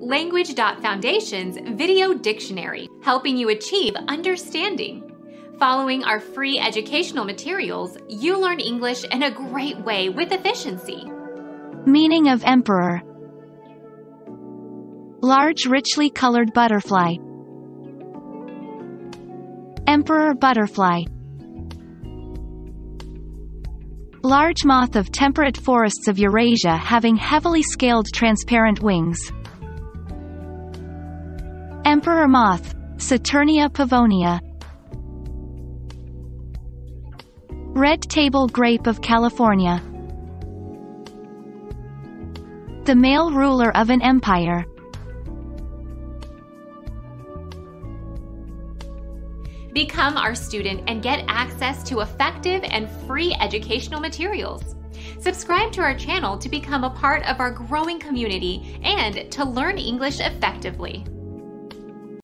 Language.Foundation's Video Dictionary, helping you achieve understanding. Following our free educational materials, you learn English in a great way with efficiency. Meaning of emperor Large richly colored butterfly Emperor butterfly Large moth of temperate forests of Eurasia having heavily scaled transparent wings. Emperor moth, Saturnia pavonia. Red table grape of California. The male ruler of an empire. Become our student and get access to effective and free educational materials. Subscribe to our channel to become a part of our growing community and to learn English effectively.